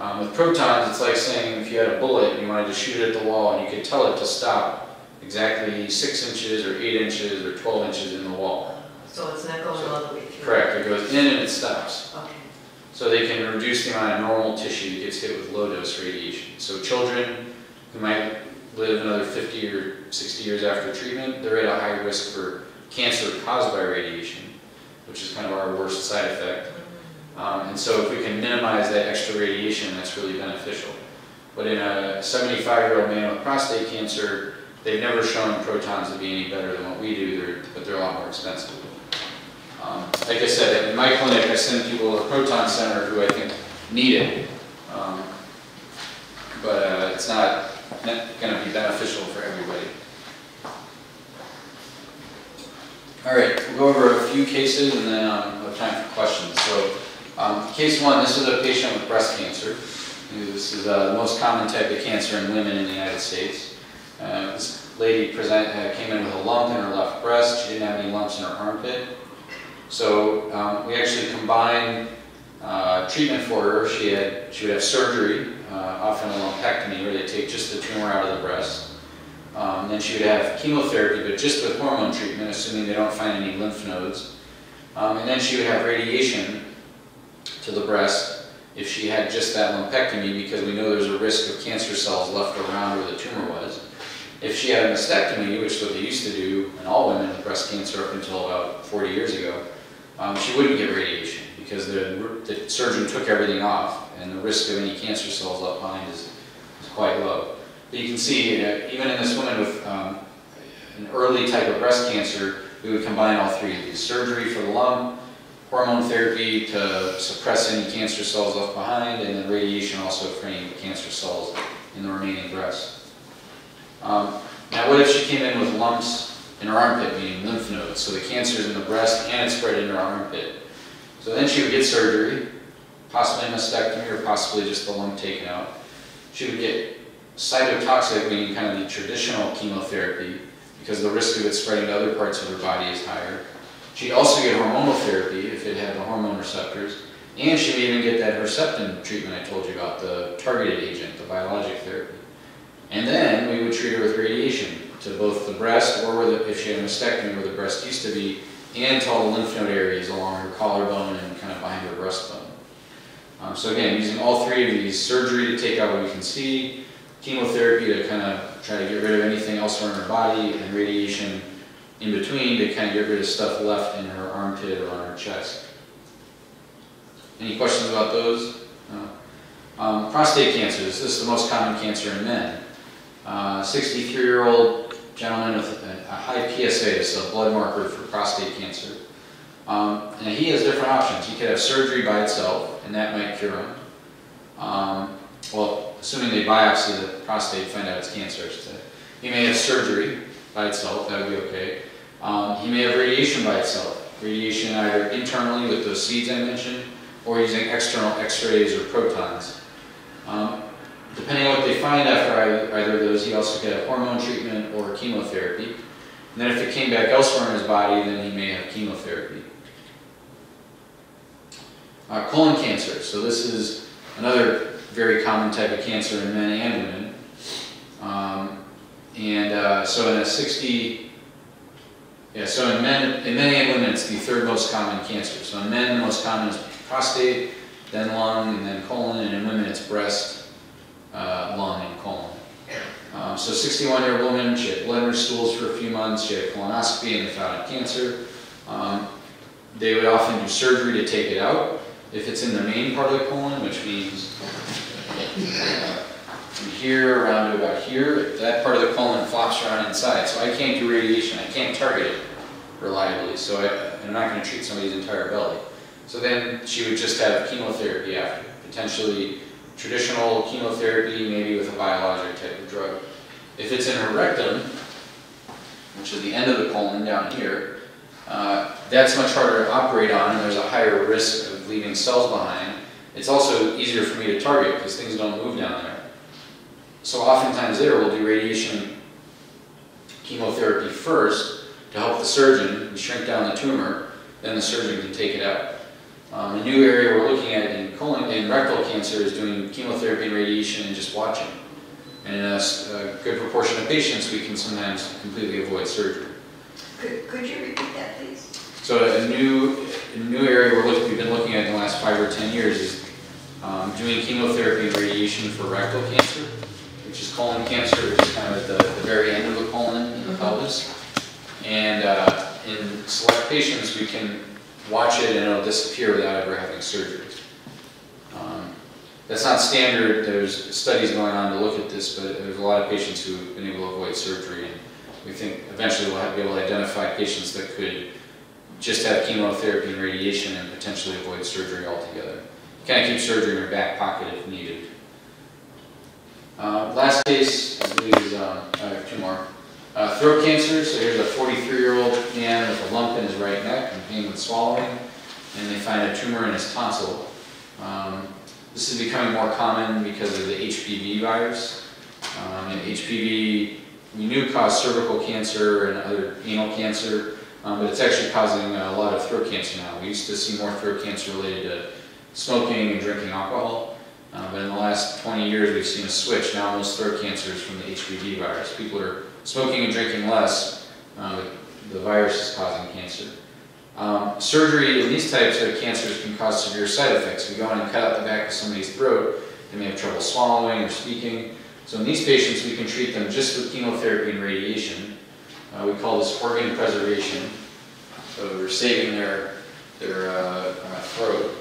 S1: Um, with protons, it's like saying if you had a bullet and you wanted to shoot it at the wall and you could tell it to stop exactly six inches or eight inches or 12 inches in the wall.
S3: So it's not going all the way through?
S1: Correct, it goes in and it stops.
S3: Okay.
S1: So they can reduce the amount of normal tissue that gets hit with low dose radiation. So children who might live another 50 or 60 years after treatment, they're at a high risk for cancer caused by radiation, which is kind of our worst side effect. Um, and so if we can minimize that extra radiation, that's really beneficial. But in a 75-year-old man with prostate cancer, they've never shown protons to be any better than what we do, they're, but they're a lot more expensive. Um, like I said, in my clinic, I send people to the proton center who I think need it. Um, but uh, it's not going to be beneficial for everybody. All right, we'll go over a few cases and then um, we'll have time for questions. So, um, case one, this is a patient with breast cancer. This is uh, the most common type of cancer in women in the United States. Uh, this lady present, uh, came in with a lump in her left breast. She didn't have any lumps in her armpit. So um, we actually combined uh, treatment for her. She had she would have surgery, often a lumpectomy, where they take just the tumor out of the breast. Um, then she would have chemotherapy, but just with hormone treatment, assuming they don't find any lymph nodes. Um, and then she would have radiation to the breast if she had just that lumpectomy, because we know there's a risk of cancer cells left around where the tumor was. If she had a mastectomy, which is what they used to do in all women with breast cancer up until about 40 years ago, um, she wouldn't get radiation because the, the, surgeon took everything off and the risk of any cancer cells left behind is, is quite low. But you can see, even in this woman with um, an early type of breast cancer, we would combine all three of these. Surgery for the lump, hormone therapy to suppress any cancer cells left behind, and then radiation also for any cancer cells in the remaining breast. Um, now what if she came in with lumps in her armpit, meaning lymph nodes. So the cancer is in the breast and it's spread in her armpit. So then she would get surgery, possibly a mastectomy or possibly just the lump taken out. She would get cytotoxic, meaning kind of the traditional chemotherapy, because the risk of it spreading to other parts of her body is higher. She'd also get hormonal therapy if it had the hormone receptors, and she would even get that Herceptin treatment I told you about, the targeted agent, the biologic therapy. And then we would treat her with radiation to both the breast or the, if she had a mastectomy where the breast used to be and to all the lymph node areas along her collarbone and kind of behind her breastbone. Um, so again, using all three of these, surgery to take out what we can see, chemotherapy to kind of try to get rid of anything elsewhere in her body, and radiation in between to kind of get rid of stuff left in her armpit or on her chest. Any questions about those? No. Um, prostate cancer, this is the most common cancer in men. 63-year-old uh, gentleman with a, a high PSA, so a blood marker for prostate cancer. Um, and he has different options. He could have surgery by itself, and that might cure him. Um, well, assuming they biopsy the prostate, find out it's cancer. He may have surgery by itself, that would be okay. Um, he may have radiation by itself. Radiation either internally with those seeds I mentioned, or using external x-rays or protons. Um, Depending on what they find after either of those, he also could have hormone treatment or chemotherapy. And then if it came back elsewhere in his body, then he may have chemotherapy. Uh, colon cancer. So this is another very common type of cancer in men and women. Um, and uh, so in a 60, yeah, so in men, in men and women, it's the third most common cancer. So in men, the most common is prostate, then lung, and then colon, and in women, it's breast, uh, lung and colon. Um, so 61-year-old woman, she had blood in her stools for a few months, she had colonoscopy and they found a cancer. Um, they would often do surgery to take it out. If it's in the main part of the colon, which means from here around to about here, that part of the colon flops around inside. So I can't do radiation, I can't target it reliably. So I, I'm not going to treat somebody's entire belly. So then she would just have chemotherapy after, potentially traditional chemotherapy, maybe with a biologic type of drug. If it's in her rectum, which is the end of the colon down here, uh, that's much harder to operate on and there's a higher risk of leaving cells behind. It's also easier for me to target because things don't move down there. so oftentimes there, we'll do radiation chemotherapy first to help the surgeon, shrink down the tumor, then the surgeon can take it out. Um, a new area we're looking at in colon, in rectal cancer is doing chemotherapy and radiation and just watching. And in a good proportion of patients, we can sometimes completely avoid surgery.
S3: Could, could you repeat that, please?
S1: So a new, a new area we're looking, we've been looking at in the last five or 10 years is um, doing chemotherapy and radiation for rectal cancer, which is colon cancer, which is kind of at the, the very end of the colon in the pelvis. And uh, in select patients, we can watch it and it'll disappear without ever having surgery. Um, That's not standard, there's studies going on to look at this, but there's a lot of patients who've been able to avoid surgery. And we think eventually we'll have, be able to identify patients that could just have chemotherapy and radiation and potentially avoid surgery altogether. Kind of keep surgery in your back pocket if needed. Uh, Last case, I believe, is, um, I have two more. Uh, Throat cancer, so here's a 43-year-old man with a lump in his right neck and pain with swallowing, and they find a tumor in his tonsil. Um, This is becoming more common because of the HPV virus. Um, And HPV, we knew caused cervical cancer and other anal cancer, um, but it's actually causing a lot of throat cancer now. We used to see more throat cancer related to smoking and drinking alcohol, uh, but in the last 20 years, we've seen a switch. Now most throat cancer is from the HPV virus. People are smoking and drinking less, uh, the virus is causing cancer. Um, surgery in these types of cancers can cause severe side effects. We go in and cut out the back of somebody's throat, they may have trouble swallowing or speaking. So in these patients, we can treat them just with chemotherapy and radiation. Uh, we call this organ preservation. So we're saving their, their uh, uh, throat.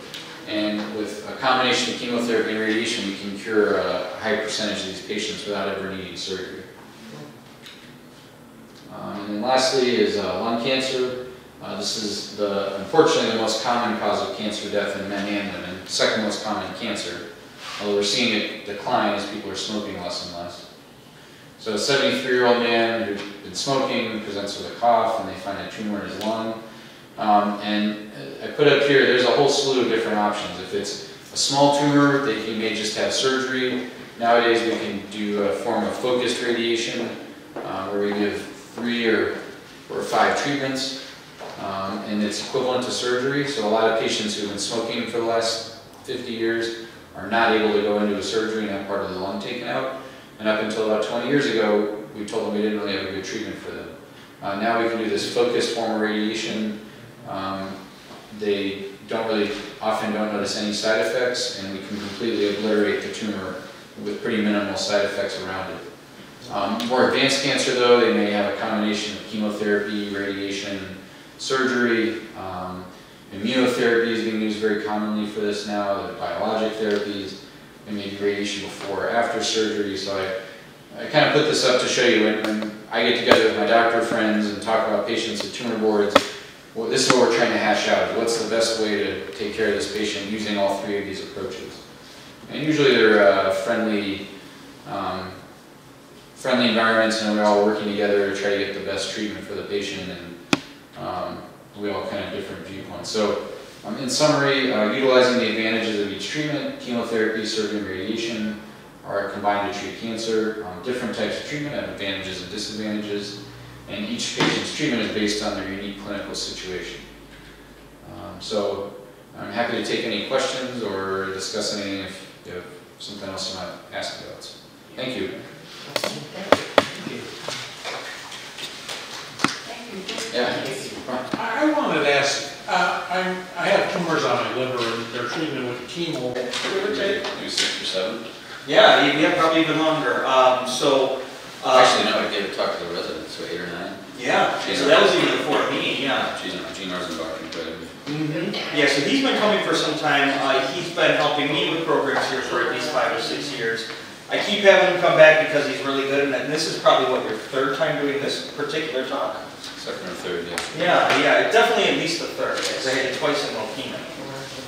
S1: And with a combination of chemotherapy and radiation, we can cure a high percentage of these patients without ever needing surgery. Um, and then lastly is uh, lung cancer. Uh, this is the, unfortunately, the most common cause of cancer death in men and women, second most common cancer. Although we're seeing it decline as people are smoking less and less. So a 73-year-old man who's been smoking presents with a cough and they find a tumor in his lung. Um, and uh, I put up here, there's a whole slew of different options. If it's a small tumor, they he may just have surgery. Nowadays, we can do a form of focused radiation, uh, where we give three or, or five treatments, um, and it's equivalent to surgery. So a lot of patients who've been smoking for the last 50 years are not able to go into a surgery and have part of the lung taken out. And up until about 20 years ago, we told them we didn't really have a good treatment for them. Uh, now we can do this focused form of radiation. Um, they don't really, often don't notice any side effects, and we can completely obliterate the tumor with pretty minimal side effects around it. Um, more advanced cancer, though, they may have a combination of chemotherapy, radiation, surgery. Um, immunotherapy is being used very commonly for this now, the biologic therapies, and maybe radiation before or after surgery. So I, I kind of put this up to show you when, when I get together with my doctor friends and talk about patients with tumor boards, well, this is what we're trying to hash out. What's the best way to take care of this patient using all three of these approaches? And usually they're uh, friendly, um, friendly environments, and we're all working together to try to get the best treatment for the patient, and um, we all kind of different viewpoints. So, um, in summary, uh, utilizing the advantages of each treatment, chemotherapy, surgery, and radiation are combined to treat cancer. Um, different types of treatment have advantages and disadvantages, and each patient's treatment is based on their unique clinical situation. Um, so, I'm happy to take any questions or discuss anything if you have something else you might ask about. Thank you. Thank you. Thank you. Yeah.
S4: I I wanted to ask, uh, I'm, I have tumors on my liver and they're treating with chemo.
S5: Would take
S1: Do six or seven?
S5: Yeah, you- yeah, probably even longer. Um, so, uh,
S1: Actually, no, I gave a talk to the residents, so eight or nine.
S5: yeah, so that was even before me, yeah.
S1: Gene, Gene Arzenbach, incredible.
S5: Mm-hmm. Yeah, so he's been coming for some time. Uh, he's been helping me with programs here for at least five or six years. I keep having him come back because he's really good, and this is probably what your third time doing this particular talk.
S1: Second or third, yeah.
S5: Yeah, yeah, definitely at least the third, because I had it twice in Mokena.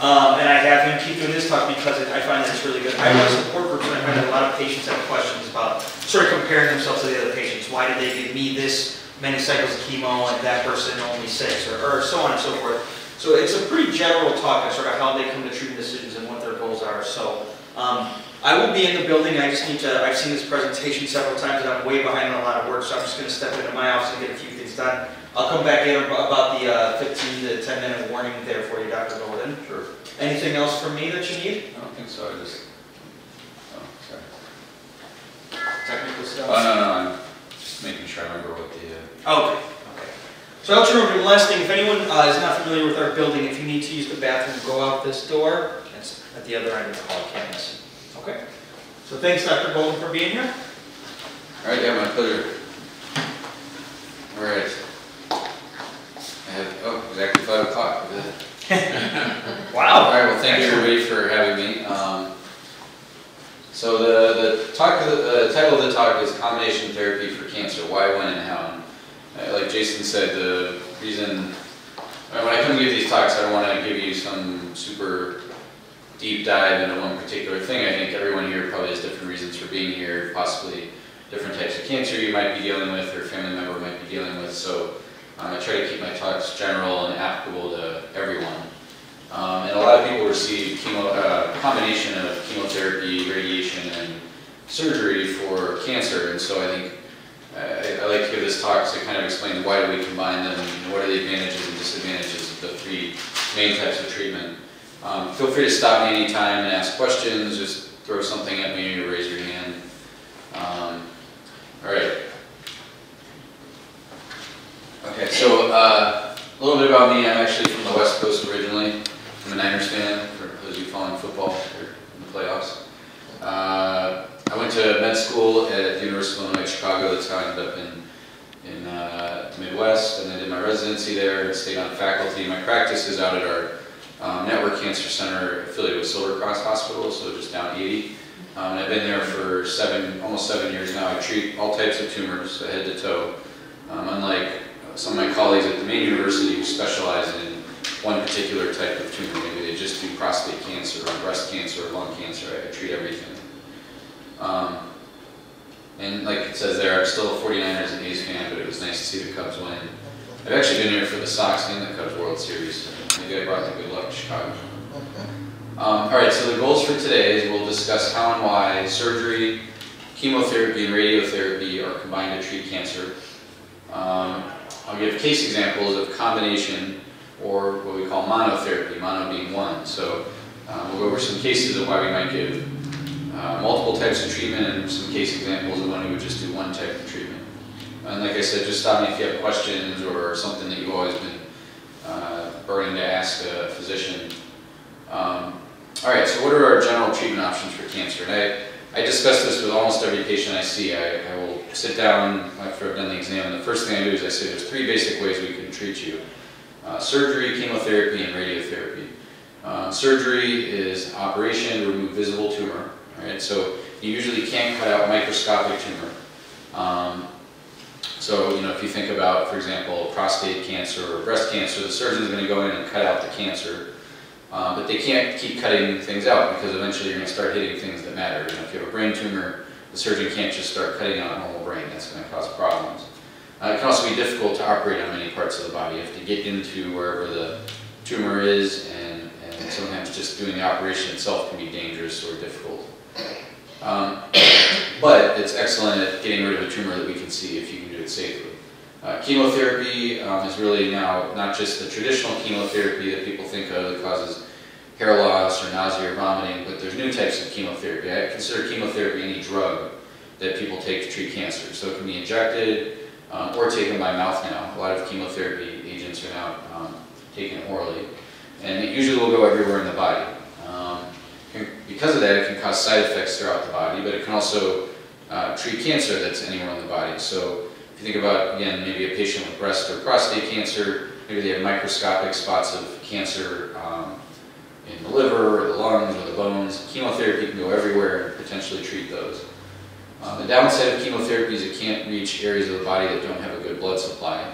S5: Um, and I have him keep doing this talk because it, I find that it's really good. I run support groups and I find that a lot of patients have questions about sort of comparing themselves to the other patients. Why did they give me this many cycles of chemo and that person only six, or, or so on and so forth. So it's a pretty general talk on sort of how they come to treatment decisions and what their goals are. So um, I will be in the building, I just need to, I've seen this presentation several times, and I'm way behind on a lot of work, so I'm just gonna step into my office and get a few things done. I'll come back in about about the uh, 15 to 10 minute warning there for you, Dr. Golden.
S1: Sure.
S5: Anything else from me that you need?
S1: I don't think so, I just, oh, sorry.
S5: Technical stuff?
S1: Oh,
S5: stuff?
S1: no, no, I'm just making sure I remember what the, uh,
S5: Okay, okay. So I'll turn over the last thing, if anyone uh, is not familiar with our building, if you need to use the bathroom, go out this door. It's at the other end of the hall campus. Okay? So thanks, Dr. Golden, for being here.
S1: all right, yeah, my pleasure. All right. I have, oh, exactly five o'clock, [laughs] Wow. All right, well, thank you everybody for having me. Um, So the, the talk, of the the title of the talk is combination therapy for cancer, why, when, and how. And, uh, Like Jason said, the reason, uh, when I come give these talks, I don't want to give you some super deep dive into one particular thing. I think everyone here probably has different reasons for being here, possibly different types of cancer you might be dealing with or family member might be dealing with. So um, I try to keep my talks general and applicable to everyone. Um, and a lot of people receive chemo, uh, combination of chemotherapy, radiation, and surgery for cancer. And so I think I, I like to give this talk to kind of explain why do we combine them and what are the advantages and disadvantages of the three main types of treatment. Um, feel free to stop me anytime and ask questions. Just throw something at me or raise your hand. Um, all right. Okay, so uh, a little bit about me. I'm actually from the West Coast originally. I'm a Niners fan, for those of you following football in the playoffs. Uh, I went to med school at the University of Illinois Chicago. That's how I ended up in, in uh, the Midwest. And I did my residency there and stayed on faculty. My practice is out at our um, Network Cancer Center affiliated with Silver Cross Hospital, so just down 80. Um, and I've been there for seven, almost seven years now. I treat all types of tumors, head to toe. Um, unlike some of my colleagues at the main university who specialize in one particular type of tumor. Maybe they just do prostate cancer or breast cancer or lung cancer. I, I treat everything. Um, and like it says there, I'm still a 49ers and A's fan, but it was nice to see the Cubs win. I've actually been here for the Sox and the Cubs World Series. Maybe I brought the good luck to Chicago. Um, all right, so the goals for today is we'll discuss how and why surgery, chemotherapy, and radiotherapy are combined to treat cancer. Um, I'll give case examples of combination or what we call monotherapy, mono being one. So uh, we'll go over some cases of why we might give uh, multiple types of treatment and some case examples of when we would just do one type of treatment. And like I said, just stop me if you have questions or something that you've always been uh, burning to ask a physician. Um, all right, so what are our general treatment options for cancer? And I, I discuss this with almost every patient I see. I, I will sit down after I've done the exam, and the first thing I do is I say there's three basic ways we can treat you. Uh, surgery, chemotherapy, and radiotherapy. Uh, surgery is operation to remove visible tumor, right? So you usually can't cut out microscopic tumor. Um, so, you know, if you think about, for example, prostate cancer or breast cancer, the surgeon's going to go in and cut out the cancer. Uh, but they can't keep cutting things out because eventually you're going to start hitting things that matter. You know, if you have a brain tumor, the surgeon can't just start cutting out a normal brain. That's going to cause problems. Uh, it can also be difficult to operate on many parts of the body. You have to get into wherever the tumor is, and, and sometimes just doing the operation itself can be dangerous or difficult. Um, [coughs] but it's excellent at getting rid of a tumor that we can see if you can do it safely. Uh, chemotherapy um, is really now not just the traditional chemotherapy that people think of that causes hair loss or nausea or vomiting, but there's new types of chemotherapy. I consider chemotherapy any drug that people take to treat cancer. So it can be injected um, or taken by mouth now. A lot of chemotherapy agents are now um, taken orally. And it usually will go everywhere in the body. Um, can, because of that, it can cause side effects throughout the body, but it can also uh, treat cancer that's anywhere in the body. So if you think about, again, maybe a patient with breast or prostate cancer, maybe they have microscopic spots of cancer um, in the liver or the lungs or the bones. Chemotherapy can go everywhere and potentially treat those. Uh, the downside of chemotherapy is it can't reach areas of the body that don't have a good blood supply.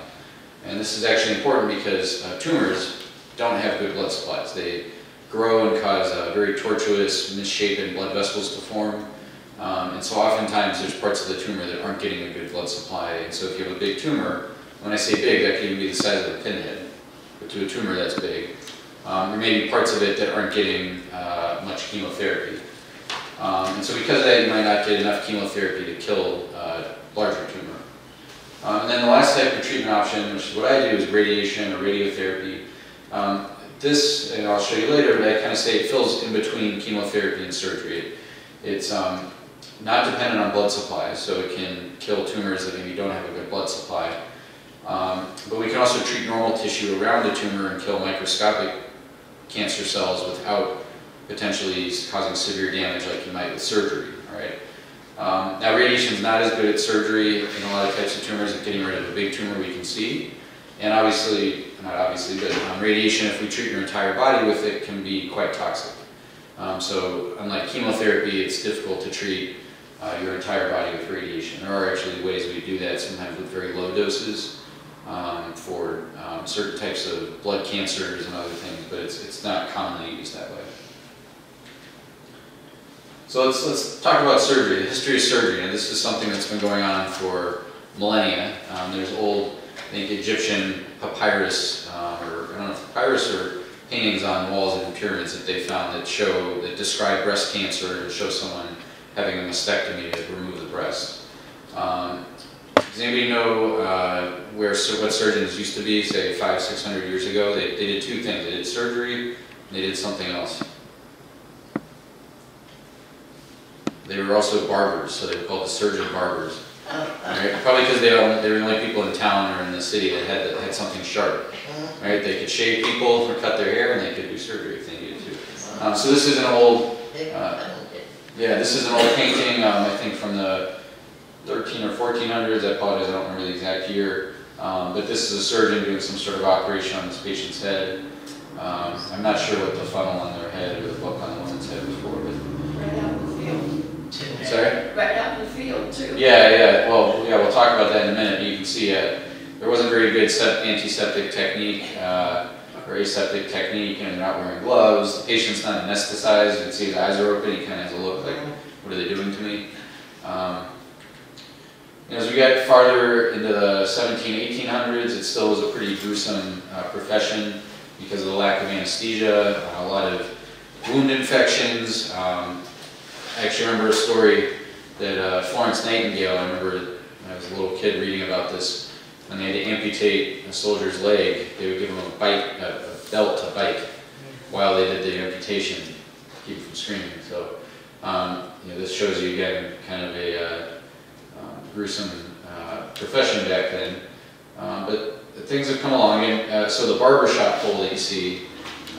S1: And this is actually important because uh, tumors don't have good blood supplies. They grow and cause uh, very tortuous, misshapen blood vessels to form. Um, and so oftentimes there's parts of the tumor that aren't getting a good blood supply. And so if you have a big tumor, when I say big, that can even be the size of a pinhead. But to a tumor that's big. Um, there may be parts of it that aren't getting uh, much chemotherapy. Um, and so because of that, you might not get enough chemotherapy to kill uh, larger tumor. Um, and then the last type of treatment option, which is what I do, is radiation or radiotherapy. Um, this, and I'll show you later, but I kind of say it fills in between chemotherapy and surgery. It's um, not dependent on blood supply, so it can kill tumors that maybe don't have a good blood supply. Um, but we can also treat normal tissue around the tumor and kill microscopic cancer cells without potentially causing severe damage like you might with surgery, all right? Um, now radiation is not as good at surgery in a lot of types of tumors at getting rid of a big tumor we can see. And obviously, obviously, but um, radiation, if we treat your entire body with it, can be quite toxic. Um, so unlike chemotherapy, it's difficult to treat uh, your entire body with radiation. There are actually ways we do that, sometimes with very low doses um, for um, certain types of blood cancers and other things, but it's, it's not commonly used that way. So let's, let's talk about surgery, the history of surgery. And this is something that's been going on for millennia. Um, there's old, I think, Egyptian papyrus, uh, or I don't know if papyrus or paintings on walls in pyramids that they found that show, that describe breast cancer and show someone having a mastectomy to remove the breast. Um, does anybody know uh, where what surgeons used to be, say five, six hundred years ago? They, they did two things. They did surgery, they did something else. They were also barbers, so they were called the surgeon barbers. Right? Probably because they, they were the only people in town or in the city that had, that had something sharp. Right? They could shave people or cut their hair, and they could do surgery if they needed to. Um, so this is an old Uh, yeah, this is an old painting, um, I think from the 13 or 1400s, I apologize, I don't remember the exact year. Um, but this is a surgeon doing some sort of operation on this patient's head. Um, I'm not sure what the funnel on their head or the book on the woman's head was for, but,
S6: Right out in the field,
S1: sorry?
S6: right out in the field too.
S1: Yeah, yeah, well, yeah, we'll talk about that in a minute, you can see, uh, there wasn't very good antiseptic technique, uh, or aseptic technique, and they're not wearing gloves, the patient's not anesthetized, you can see his eyes are open, he kinda has a look like, what are they doing to me? Um, as we get farther into the 17, 1800s, it still was a pretty gruesome uh, profession because of the lack of anesthesia, a lot of wound infections. Um, I actually remember a story that uh, Florence Nightingale, I remember when I was a little kid reading about this, when they had to amputate a soldier's leg, they would give him a bite, a, a belt to bite while they did the amputation, to keep from screaming. So, um, you know, this shows you again kind of a uh, um, gruesome uh, profession back then. Um, but things have come along, and uh, so the barber shop pole that you see,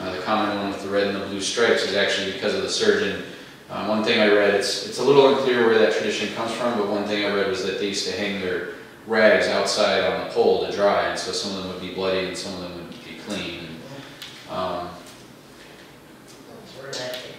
S1: uh, the common one with the red and the blue stripes, is actually because of the surgeon. Um, one thing I read, it's it's a little unclear where that tradition comes from, but one thing I read was that they used to hang their rags outside on the pole to dry, and so some of them would be bloody and some of them would be clean. Um,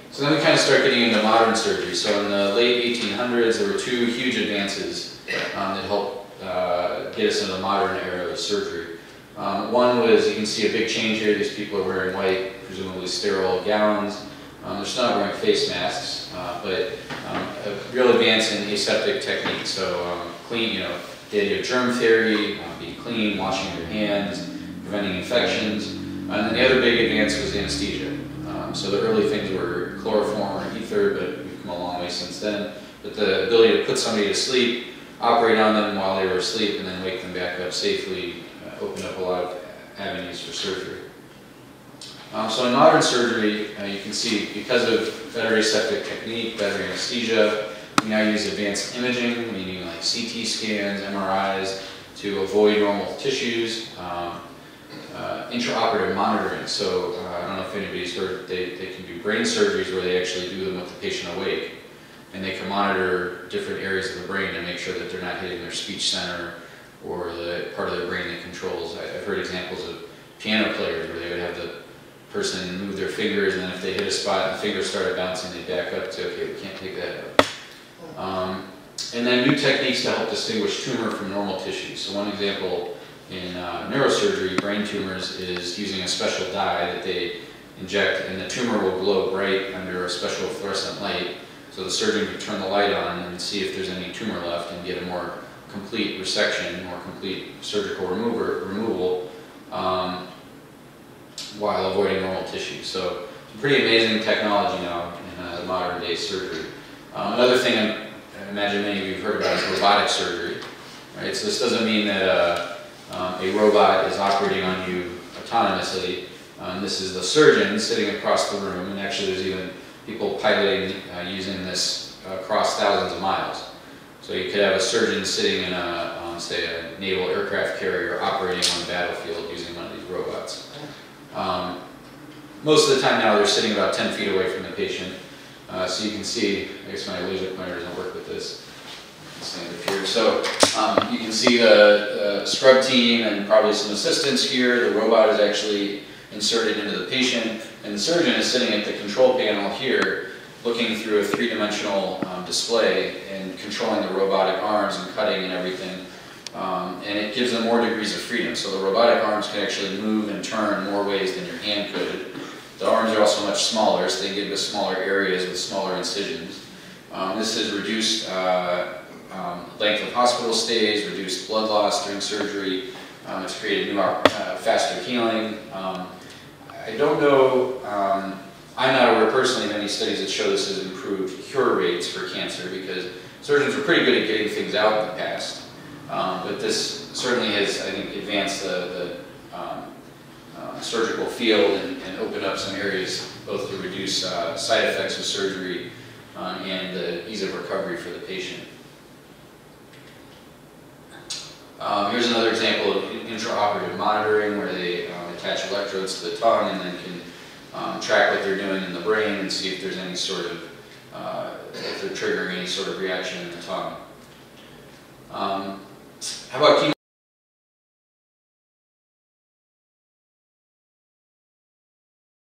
S1: so then we kind of start getting into modern surgery. So in the late 1800s, there were two huge advances um, that helped uh, get us into the modern era of surgery. Um, one was, you can see a big change here, these people are wearing white, presumably sterile gowns. Um, they're still not wearing face masks, uh, but um, a real advance in aseptic technique. So um, clean, you know, of germ theory, uh, being clean, washing your hands, preventing infections. And then the other big advance was anesthesia. Um, so the early things were chloroform or ether, but we've come a long way since then. But the ability to put somebody to sleep, operate on them while they were asleep, and then wake them back up safely uh, opened up a lot of avenues for surgery. Um, so in modern surgery, uh, you can see because of better aseptic technique, better anesthesia, we now use advanced imaging, meaning like CT scans, MRIs, to avoid normal tissues. Um, uh, intraoperative monitoring. So uh, I don't know if anybody's heard, they, they can do brain surgeries where they actually do them with the patient awake. And they can monitor different areas of the brain to make sure that they're not hitting their speech center or the part of their brain that controls. I, I've heard examples of piano players where they would have the person move their fingers and then if they hit a spot and the fingers started bouncing, they'd back up to, okay, we can't take that out. Um, and then new techniques to help distinguish tumor from normal tissue. So one example in uh, neurosurgery, brain tumors, is using a special dye that they inject, and the tumor will glow bright under a special fluorescent light. So the surgeon can turn the light on and see if there's any tumor left and get a more complete resection, more complete surgical remover, removal, um, while avoiding normal tissue. So pretty amazing technology now in uh, modern day surgery. Um, another thing I I imagine many of you have heard about is robotic surgery, right? So this doesn't mean that uh, um, a robot is operating on you autonomously. Um, this is the surgeon sitting across the room, and actually there's even people piloting uh, using this across thousands of miles. So you could have a surgeon sitting in a, um, say, a naval aircraft carrier operating on the battlefield using one of these robots. Um, most of the time now, they're sitting about 10 feet away from the patient. Uh, so you can see, I guess my laser pointer doesn't work with this. Stand up here. So um, you can see the uh, scrub team and probably some assistants here. The robot is actually inserted into the patient, and the surgeon is sitting at the control panel here, looking through a three-dimensional um, display and controlling the robotic arms and cutting and everything. Um, and it gives them more degrees of freedom. So the robotic arms can actually move and turn more ways than your hand could. The arms are also much smaller, so they get into smaller areas with smaller incisions. Um, this has reduced uh, um, length of hospital stays, reduced blood loss during surgery. Um, it's created new, uh, faster healing. Um, I don't know, um, I'm not aware personally of any studies that show this has improved cure rates for cancer because surgeons were pretty good at getting things out in the past. Um, but this certainly has, I think, advanced the, the um, uh, surgical field and, and opened up some areas both to reduce uh, side effects of surgery um, and the ease of recovery for the patient. Um, here's another example of intraoperative monitoring where they um, attach electrodes to the tongue and then can um, track what they're doing in the brain and see if there's any sort of, uh, if they're triggering any sort of reaction in the tongue. Um, how about chemo?